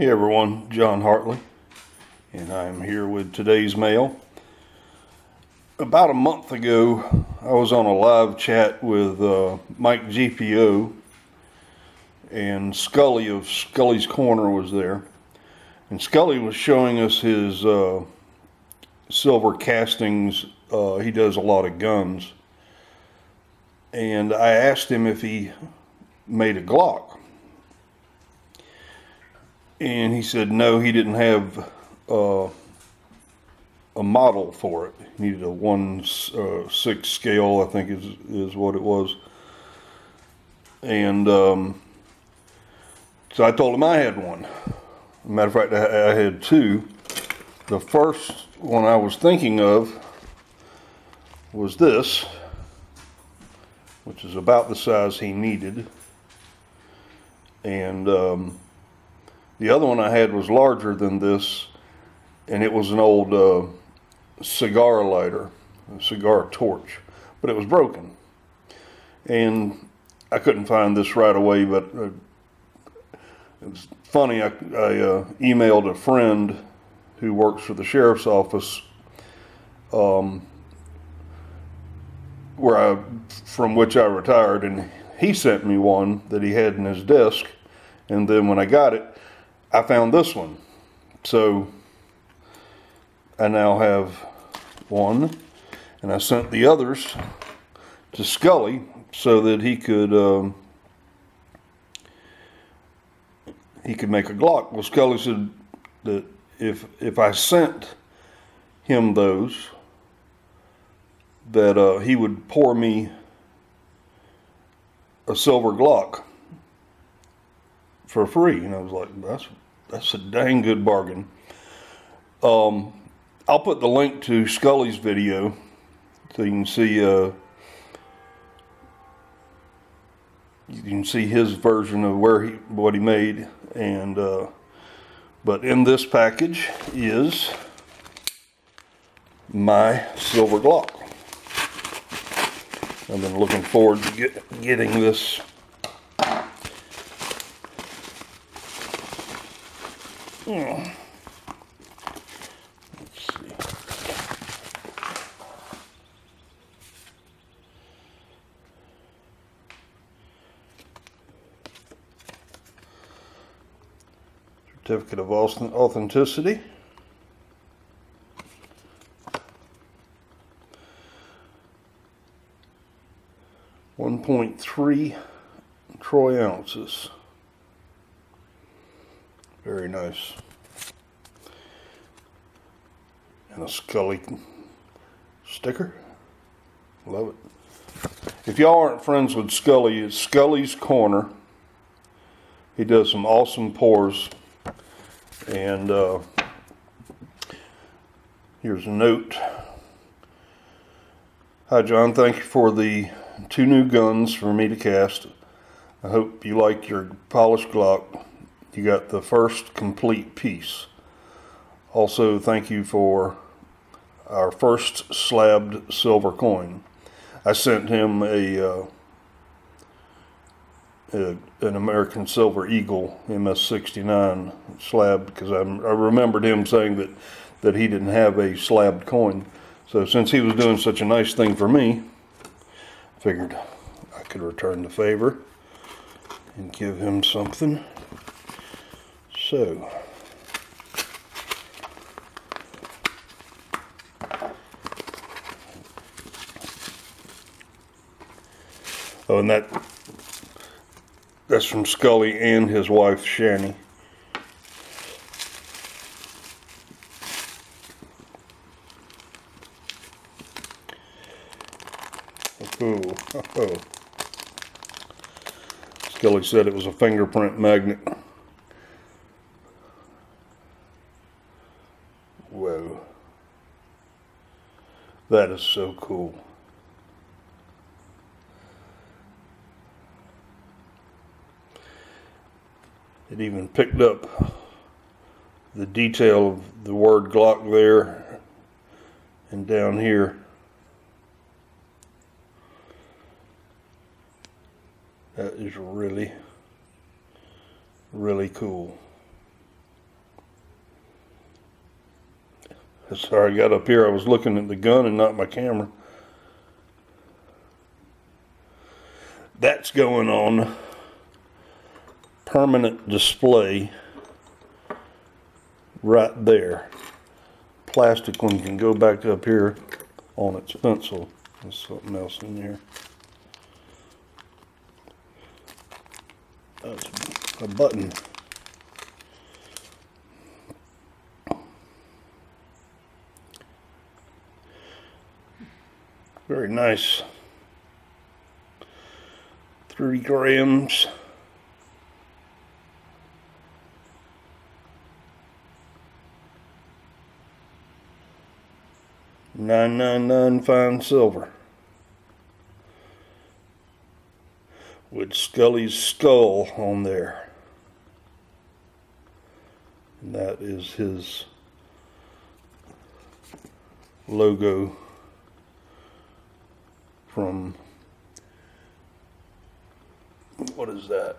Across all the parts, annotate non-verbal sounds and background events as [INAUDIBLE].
Hey everyone, John Hartley, and I'm here with today's mail. About a month ago, I was on a live chat with uh, Mike GPO, and Skully of Skully's Corner was there. And Skully was showing us his uh, silver castings. Uh, he does a lot of guns. And I asked him if he made a Glock and he said no, he didn't have uh, a model for it. He needed a one uh, six scale, I think is is what it was. And um, so I told him I had one. matter of fact, I, I had two. The first one I was thinking of was this, which is about the size he needed. And um, the other one I had was larger than this, and it was an old uh, cigar lighter, a cigar torch, but it was broken. And I couldn't find this right away, but uh, it was funny. I, I uh, emailed a friend who works for the sheriff's office, um, where I, from which I retired, and he sent me one that he had in his desk. And then when I got it, I found this one. So I now have one and I sent the others to Skully so that he could um, he could make a Glock. Well, Skully said that if if I sent him those, that uh, he would pour me a silver Glock for free. And I was like, that's that's a dang good bargain. Um, I'll put the link to Skully's video so you can see uh, you can see his version of where he what he made and uh, but in this package is my silver Glock. I've been looking forward to get, getting this Let's see. Certificate of authenticity. One point three troy ounces. Very nice. And a Skully sticker. Love it. If y'all aren't friends with Skully, it's Skully's Corner. He does some awesome pours. And uh, here's a note. Hi, John. Thank you for the two new guns for me to cast. I hope you like your polished Glock you got the first complete piece. Also, thank you for our first slabbed silver coin. I sent him a, uh, a an American Silver Eagle MS69 slab because I, remembered him saying that that he didn't have a slabbed coin. So since he was doing such a nice thing for me, figured I could return the favor and give him something. So, oh, and that that's from Skully and his wife Shani. Oh, [LAUGHS] oh. Skully said it was a fingerprint magnet. That is so cool. It even picked up the detail of the word Glock there and down here. That is really, really cool. Sorry, I got up here. I was looking at the gun and not my camera. That's going on permanent display right there. Plastic one can go back up here on its pencil. There's something else in there. That's a button. Very nice. Three grams. Nine nine nine fine silver. With Skully's skull on there. And that is his logo from what is that?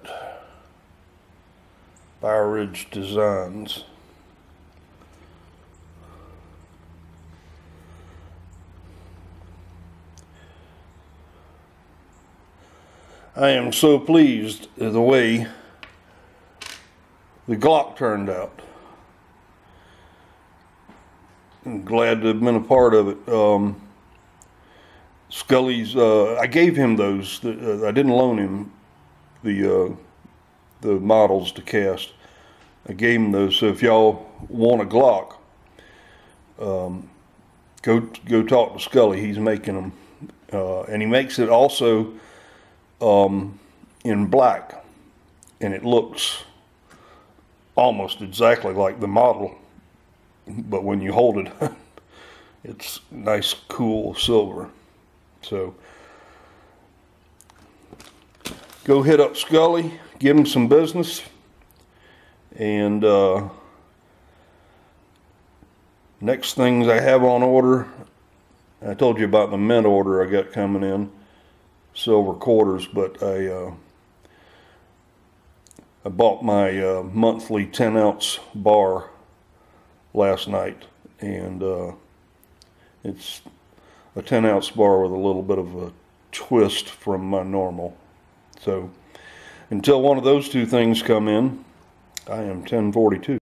Fire Ridge Designs. I am so pleased the way the Glock turned out. I'm glad to have been a part of it. Um, Skully's, uh, I gave him those. Uh, I didn't loan him the uh, the models to cast. I gave him those. So if y'all want a Glock, um, go go talk to Skully. He's making them, uh, and he makes it also um, in black, and it looks almost exactly like the model. But when you hold it, [LAUGHS] it's nice, cool silver. So go hit up Skully, give him some business, and uh, next things I have on order, I told you about the mint order I got coming in, silver quarters, but I uh, I bought my uh, monthly 10 ounce bar last night, and uh, it's a 10 ounce bar with a little bit of a twist from my normal. So until one of those two things come in, I am 1042.